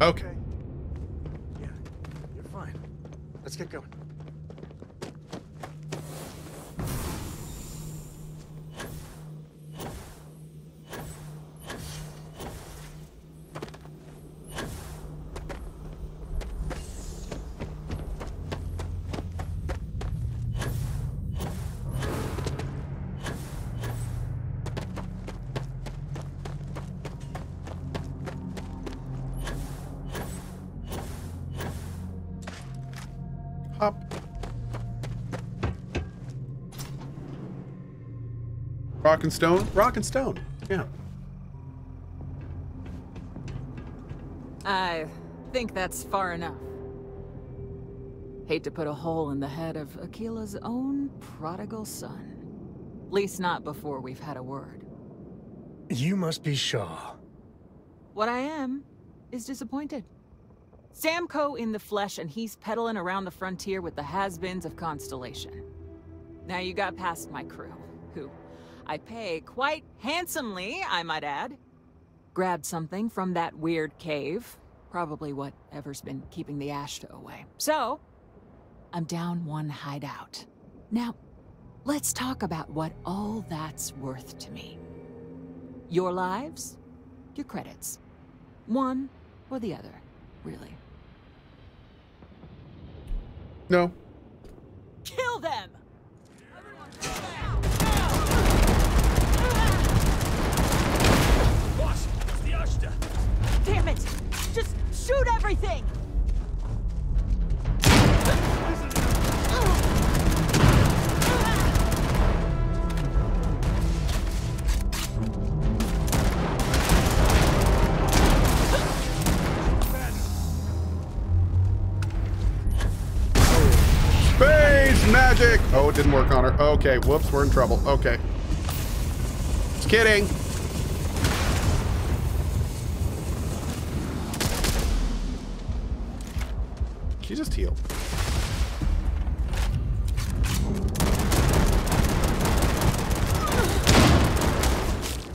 Okay. Yeah, you're fine. Let's get going. And stone? Rock and stone. Yeah. I think that's far enough. Hate to put a hole in the head of Akila's own prodigal son. At Least not before we've had a word. You must be Shaw. What I am is disappointed. Sam Coe in the flesh, and he's peddling around the frontier with the has-beens of Constellation. Now you got past my crew, who I pay quite handsomely, I might add. Grabbed something from that weird cave. Probably whatever's been keeping the Ashta away. So, I'm down one hideout. Now, let's talk about what all that's worth to me. Your lives, your credits. One or the other, really. No. Kill them! Boss, it's the Ashta. Damn it! Just shoot everything! Magic! Oh, it didn't work on her. Okay, whoops, we're in trouble. Okay. Just kidding. She just healed.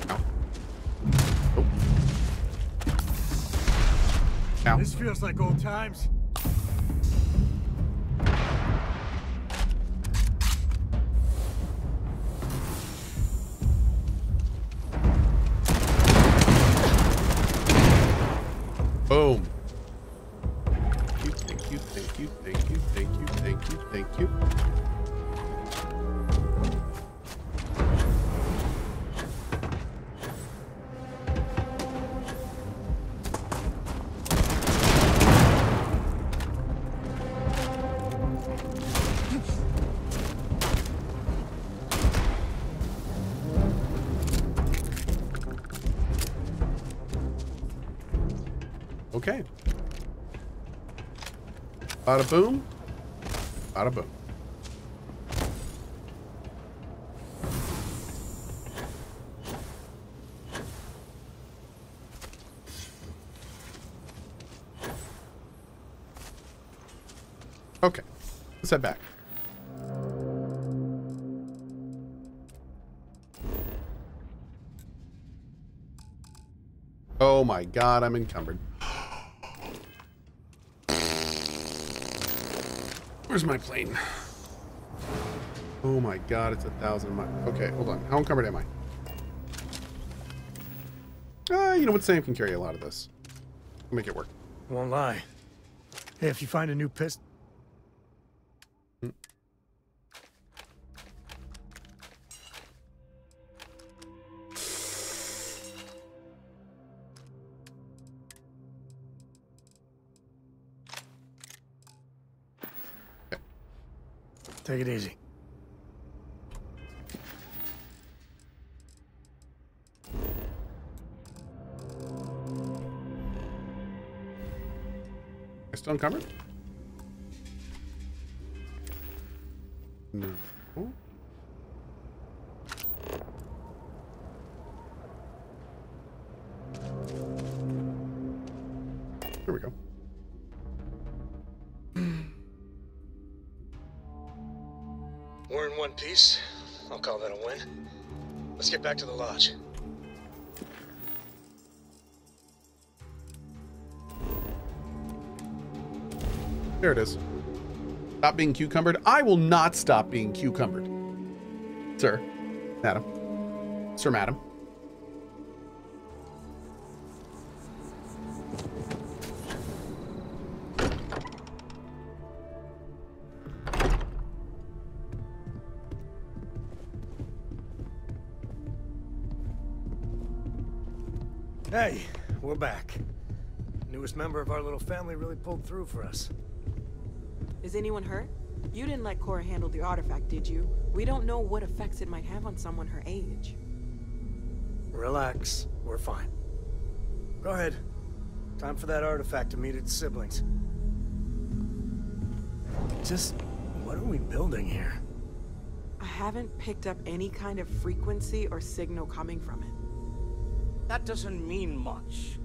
Ow. Ow. This feels like old times. Bada boom. Bada boom. Okay. Let's head back. Oh my god, I'm encumbered. Where's my plane? Oh my god, it's a thousand miles. Okay, hold on. How encumbered am I? Uh, you know what? Sam can carry a lot of this. Make it work. Won't lie. Hey, if you find a new pist... Take it easy. I still encumbered? No. I'll call that a win. Let's get back to the lodge. There it is. Stop being cucumbered. I will not stop being cucumbered. Sir. Madam. Sir, madam. Newest member of our little family really pulled through for us. Is anyone hurt? You didn't let Cora handle the artifact, did you? We don't know what effects it might have on someone her age. Relax, we're fine. Go ahead. Time for that artifact to meet its siblings. Just, what are we building here? I haven't picked up any kind of frequency or signal coming from it. That doesn't mean much.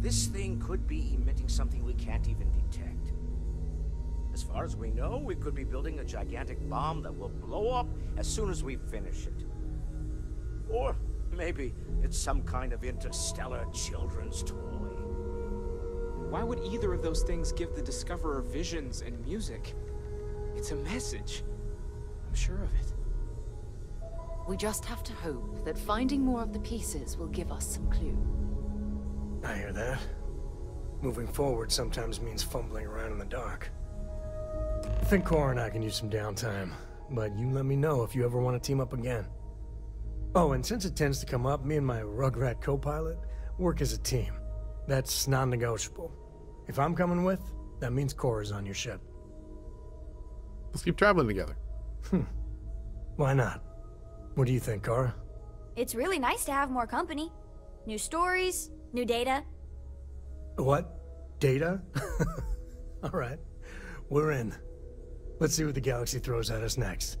This thing could be emitting something we can't even detect. As far as we know, we could be building a gigantic bomb that will blow up as soon as we finish it. Or maybe it's some kind of interstellar children's toy. Why would either of those things give the Discoverer visions and music? It's a message. I'm sure of it. We just have to hope that finding more of the pieces will give us some clue. I hear that. Moving forward sometimes means fumbling around in the dark. I think Cora and I can use some downtime, but you let me know if you ever want to team up again. Oh, and since it tends to come up, me and my Rugrat co-pilot work as a team. That's non-negotiable. If I'm coming with, that means Cora's on your ship. Let's keep traveling together. Hmm. Why not? What do you think, Cora? It's really nice to have more company. New stories, new data. What? Data? All right. We're in. Let's see what the galaxy throws at us next.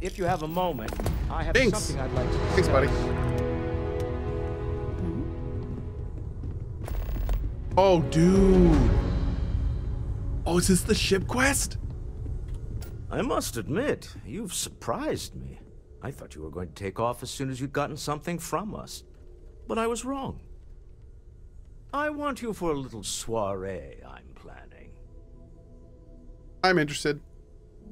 If you have a moment, I have Thanks. something I'd like to Thanks, buddy. Hmm? Oh, dude. Oh, is this the ship quest? I must admit, you've surprised me. I thought you were going to take off as soon as you'd gotten something from us. But I was wrong. I want you for a little soiree I'm planning. I'm interested.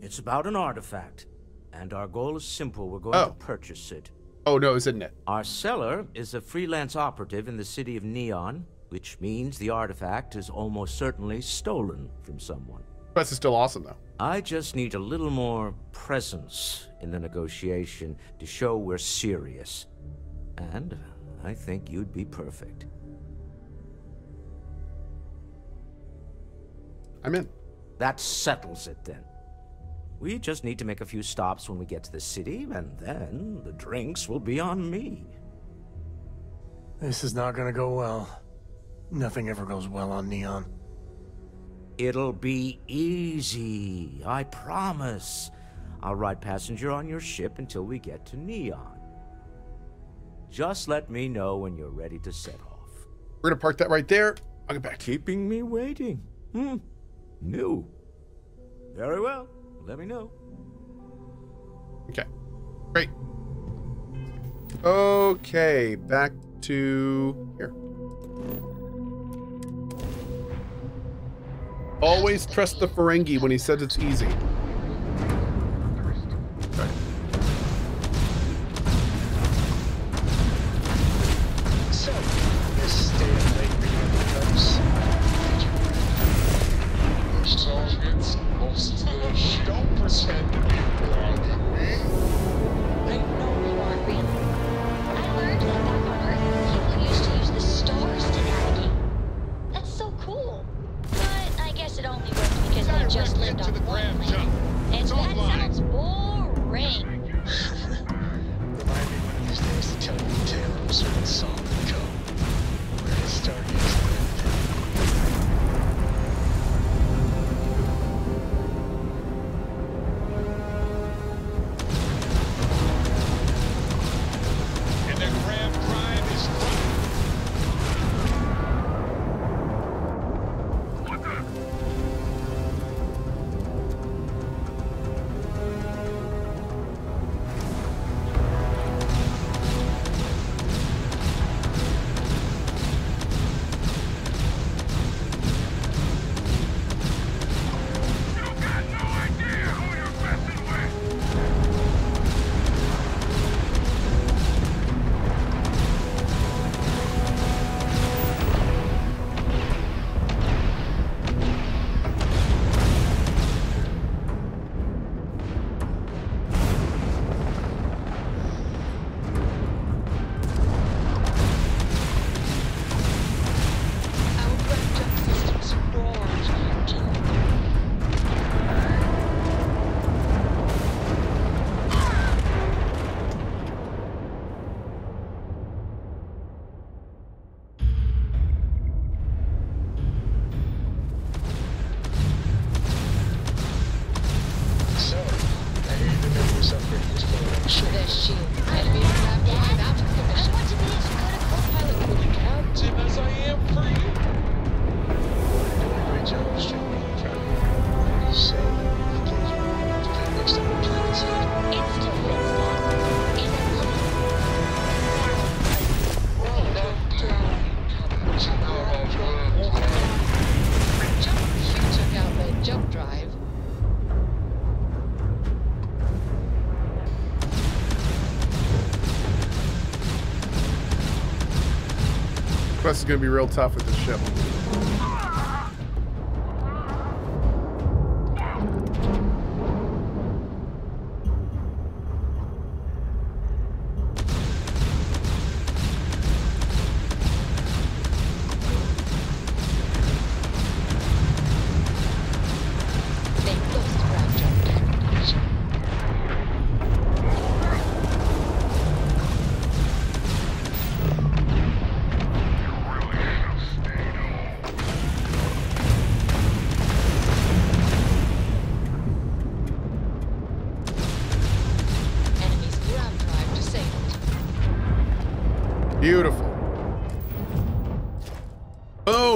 It's about an artifact, and our goal is simple. We're going Oh. to purchase it. Oh, no, isn't it? Our seller is a freelance operative in the city of Neon, which means the artifact is almost certainly stolen from someone. Quest is still awesome, though. I just need a little more presence in the negotiation to show we're serious. And uh, I think you'd be perfect. I'm in. That settles it then. We just need to make a few stops when we get to the city, and then the drinks will be on me. This is not gonna go well. Nothing ever goes well on Neon. It'll be easy, I promise. I'll ride passenger on your ship until we get to Neon. Just let me know when you're ready to set off. We're gonna park that right there. I'll get back. Keeping me waiting. Hmm. New. Very well. Let me know. Okay. Great. Okay, back to here. Always trust the Ferengi when he says it's easy. Going to be real tough with this ship.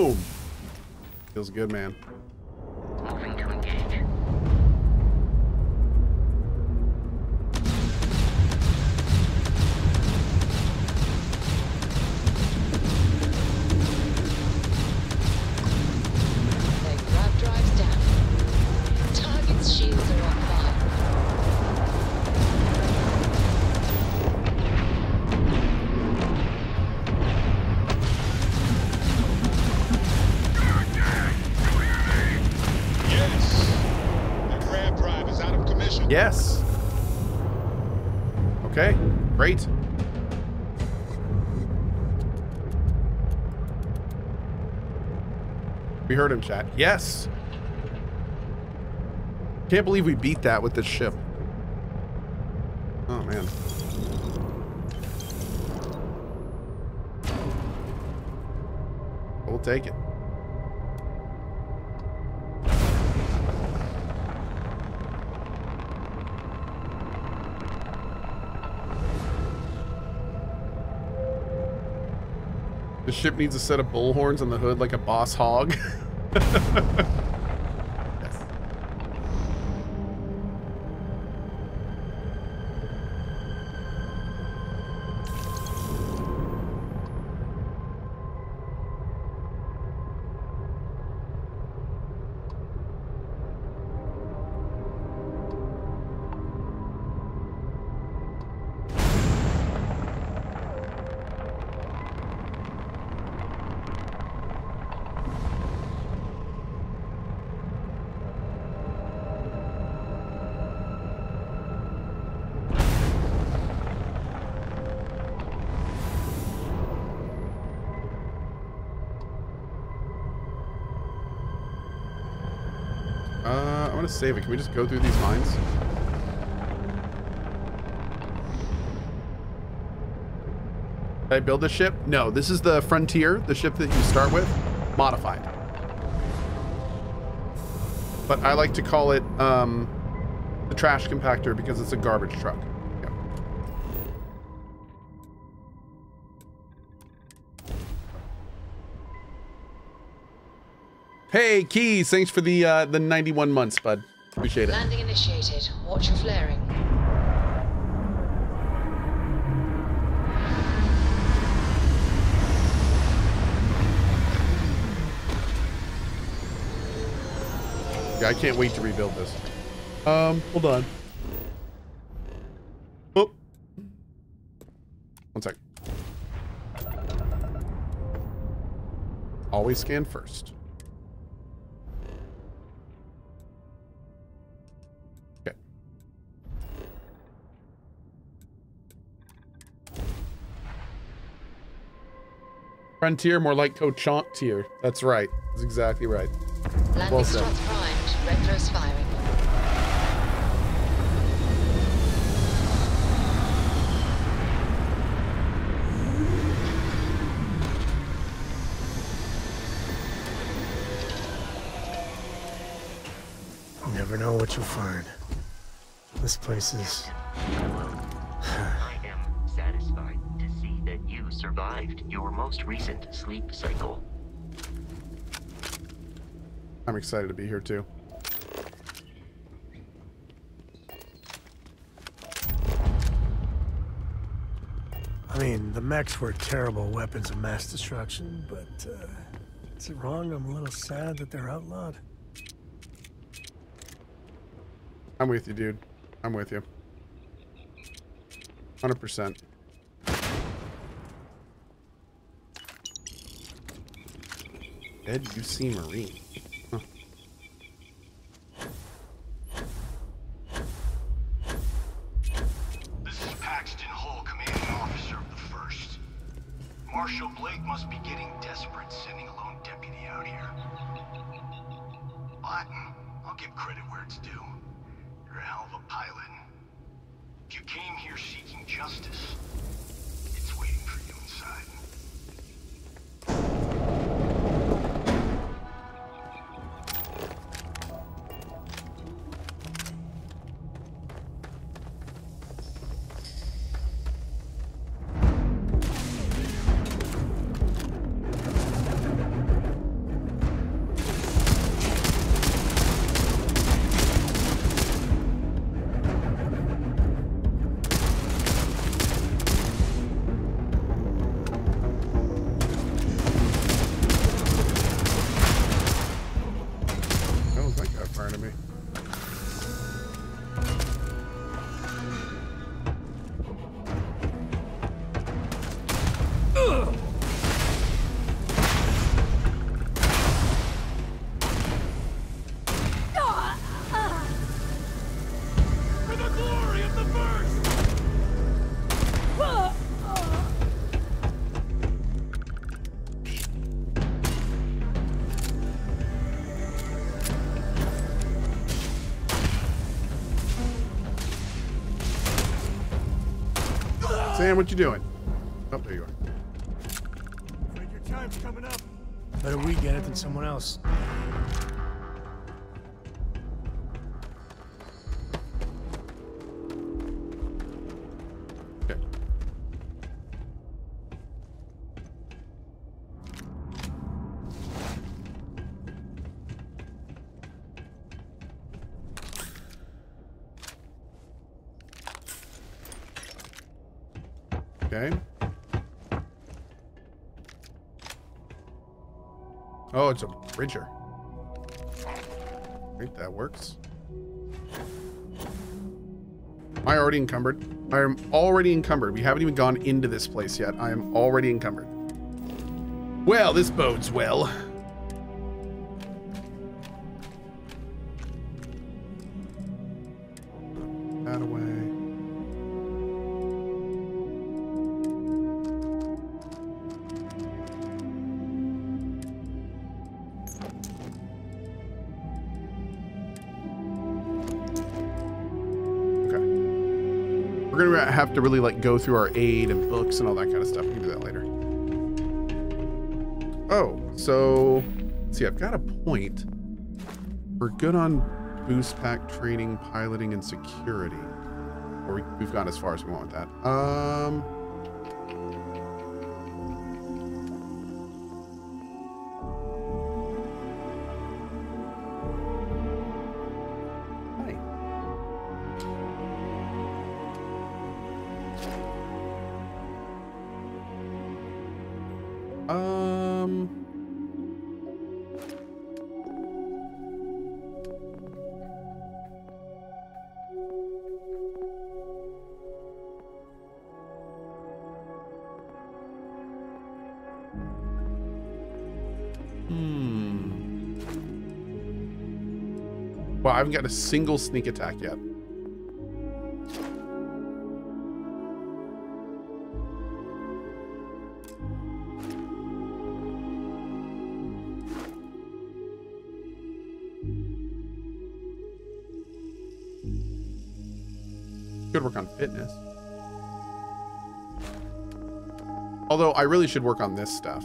Boom. Feels good, man. Heard him chat. Yes. Can't believe we beat that with this ship. Oh man. We'll take it. The ship needs a set of bullhorns on the hood like a boss hog. yes. Uh, I want to save it. Can we just go through these mines? Did I build the ship? No, this is the Frontier, the ship that you start with, modified. But I like to call it um, the trash compactor because it's a garbage truck. Hey, Keys, thanks for the uh, the 91 months, bud. Appreciate it. Landing initiated. Watch your flaring. Yeah, I can't wait to rebuild this. Um, hold on. Oh. One sec. Always scan first. Frontier, more like Cochant tier. That's right. That's exactly right. Landing Well said. primed. Regulars firing. You never know what you'll find. This place is. Survived your most recent sleep cycle. I'm excited to be here too. I mean, the mechs were terrible weapons of mass destruction, but uh, is it wrong? I'm a little sad that they're outlawed. I'm with you, dude. I'm with you. 100%. Ed UC Marine. Huh. This is Paxton Hull, commanding officer of the First. Marshal Blake must be getting desperate sending a lone deputy out here. But mm, I'll give credit where it's due. You're a hell of a pilot. If you came here seeking justice, it's waiting for you inside. Sam, what you doing? Oh, there you are. Afraid your time's coming up. Better we get it than someone else. Bridger. Great, that works. Am I already encumbered? I am already encumbered. We haven't even gone into this place yet. I am already encumbered. Well, this bodes well. Have to really like go through our aid and books and all that kind of stuff. We can do that later. Oh, so see, I've got a point. We're good on boost pack training, piloting, and security. Or we, we've gone as far as we want with that. Um. Well, I haven't got a single sneak attack yet. Could work on fitness. Although I really should work on this stuff.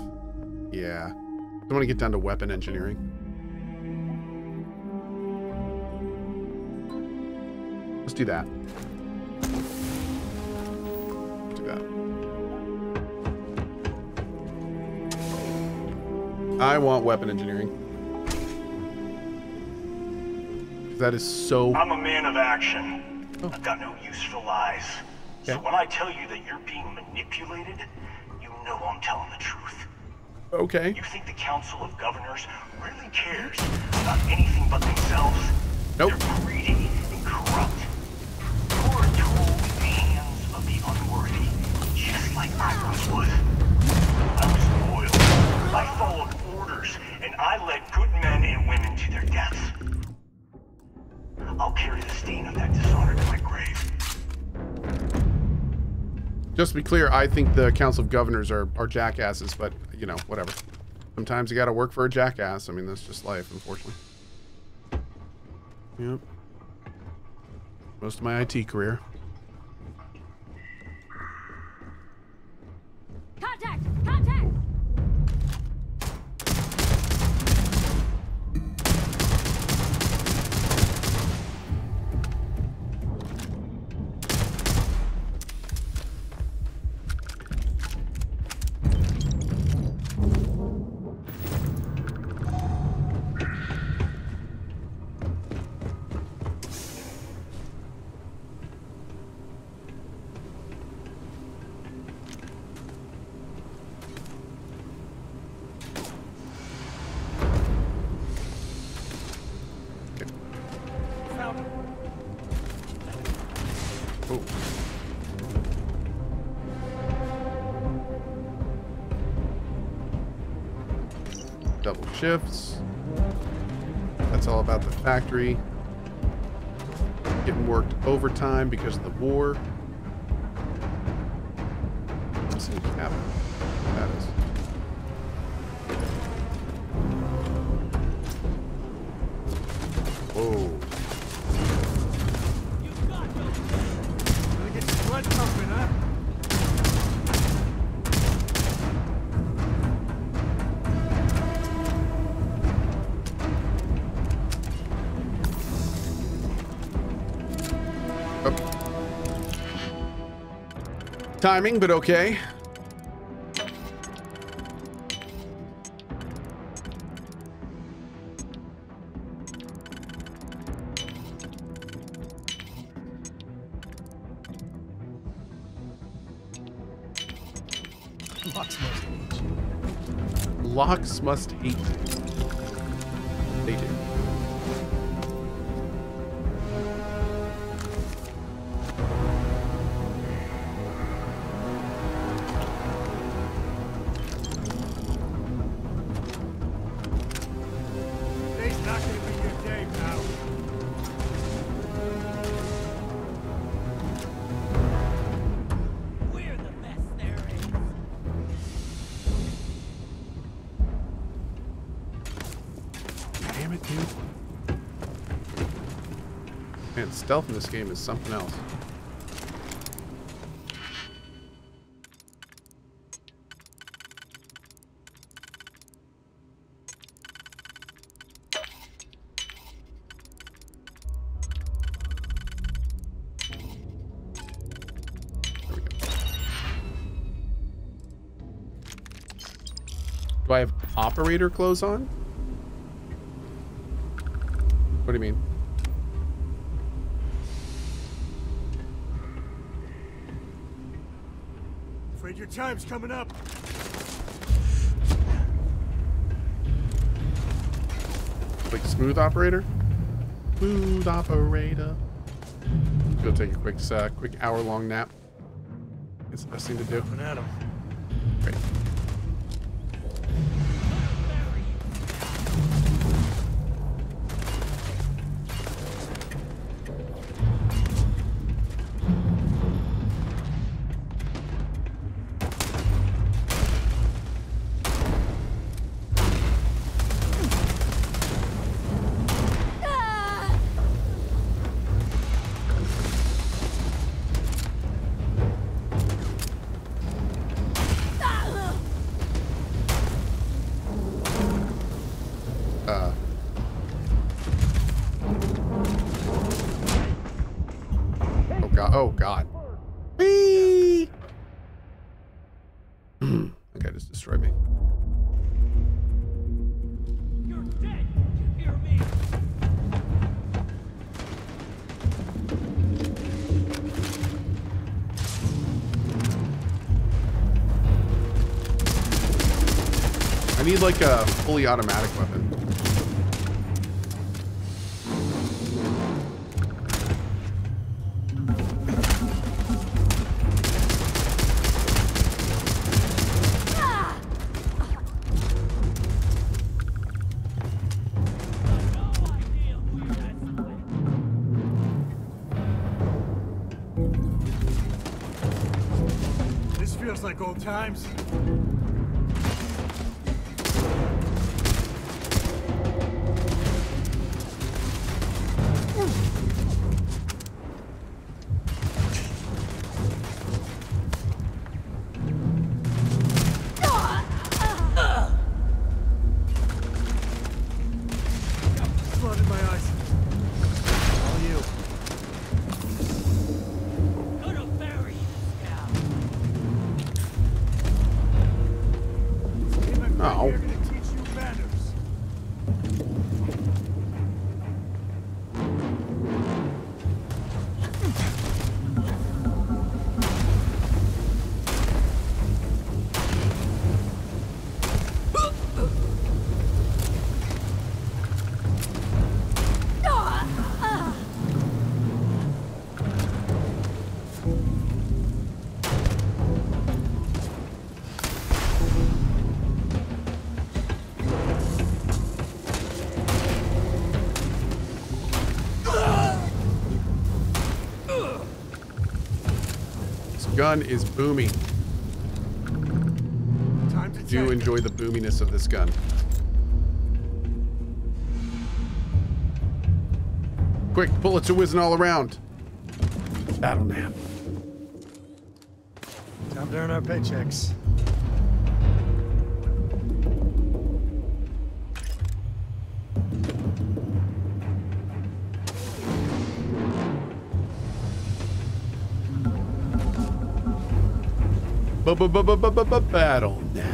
Yeah. I want to get down to weapon engineering. Do that. Do that. I want weapon engineering. That is so I'm a man of action. Oh. I've got no use for lies. So when I tell you that you're being manipulated, you know I'm telling the truth. okay. You think the Council of Governors really cares about anything but themselves? Nope. They're greedy and corrupt. like Iris would. I was loyal. I followed orders, and I led good men and women to their deaths. I'll carry the stain of that dishonor to my grave. Just to be clear, I think the Council of Governors are, are jackasses, but, you know, whatever. Sometimes you gotta work for a jackass. I mean, that's just life, unfortunately. Yep. Most of my IT career. Shifts. That's all about the factory. Getting worked overtime because of the war. Timing, but okay. Locks must hate. Locks must hate. Stealth in this game is something else. Do I have operator clothes on? What do you mean? Time's coming up. Like smooth operator? Smooth operator. Go take a quick, uh, quick hour long nap. It's the best thing to do. Open at him. Great. need like a fully automatic weapon. times. Gun is boomy. Time to Do check. enjoy the boominess of this gun. Quick, bullets are whizzing all around. Battle nap. Time to earn our paychecks. Battle nap.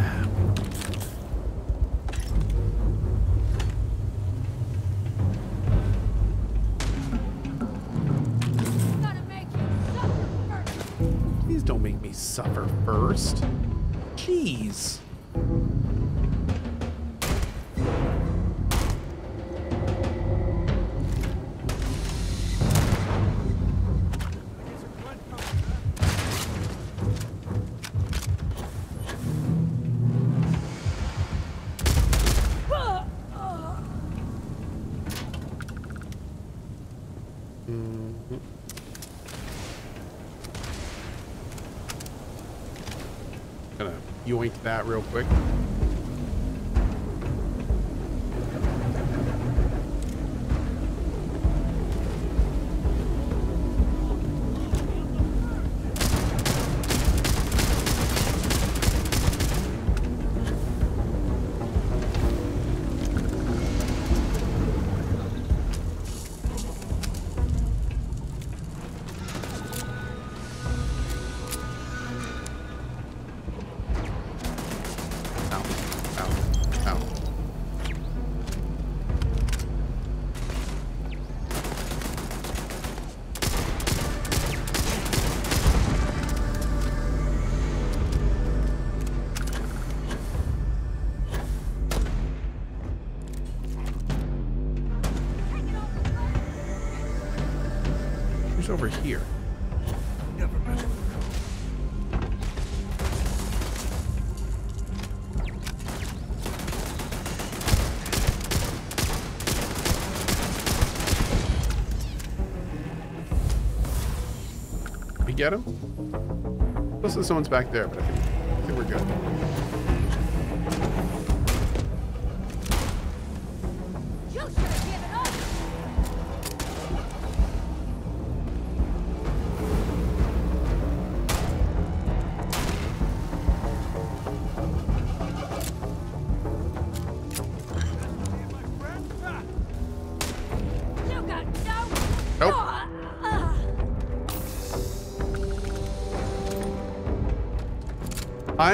Yoink that real quick. Who's over here? Never We get him? Like someone's back there, but I think, I think we're good.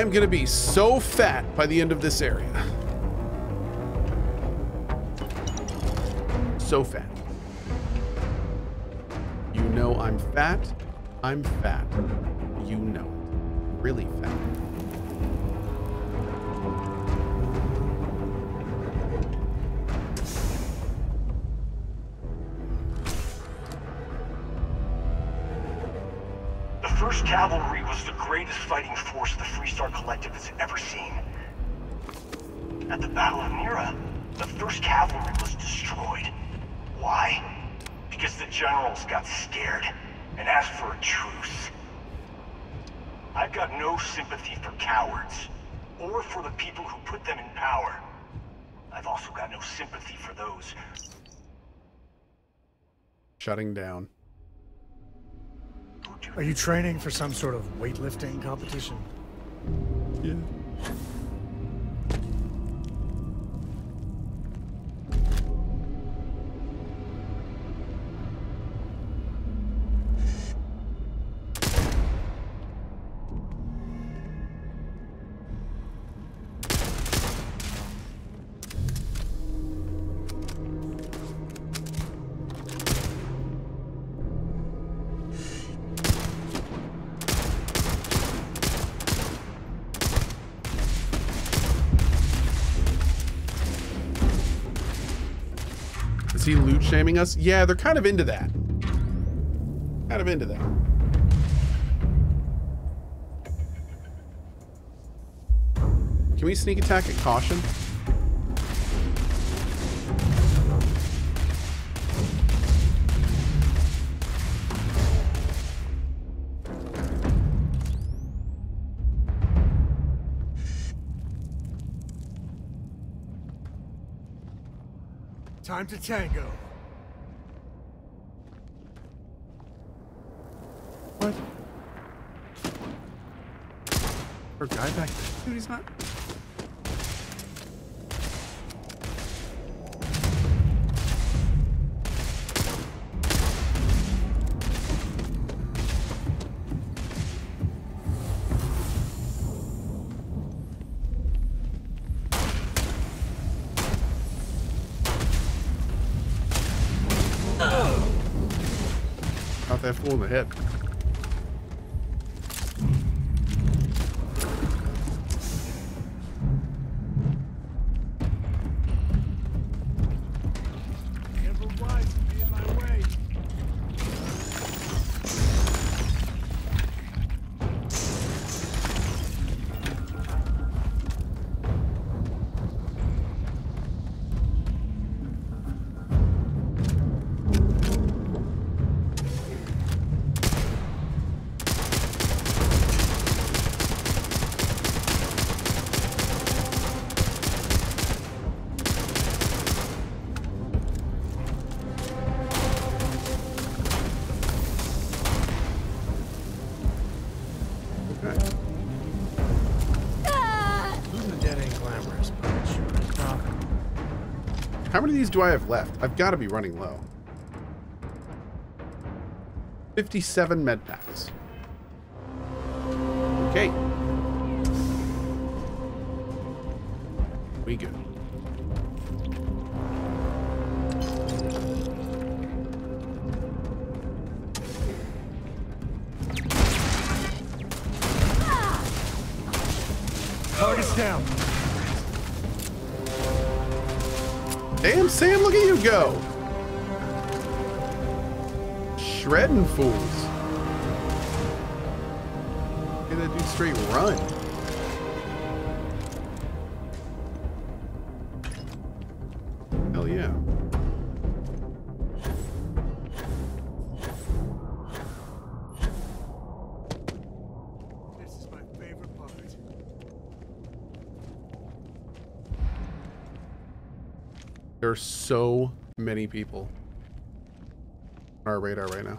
I'm gonna be so fat by the end of this area. So fat. You know I'm fat. I'm fat. You know it. Really fat. The 1st Cavalry greatest fighting force the Freestar Collective has ever seen. At the Battle of Niira, the 1st Cavalry was destroyed. Why? Because the generals got scared and asked for a truce. I've got no sympathy for cowards, or for the people who put them in power. I've also got no sympathy for those Shutting down. Are you training for some sort of weightlifting competition? Yeah. Shaming us? Yeah, they're kind of into that. Kind of into that. Can we sneak attack at caution? Time to tango. What? Or guy back there? Dude, he's not. That fool in the head. These do I have left? I've got to be running low. 57 med packs. Okay. We good. Target's down. Damn, Sam, look at you go. Shredding fools. Look at that dude straight run. Are so many people on our radar right now.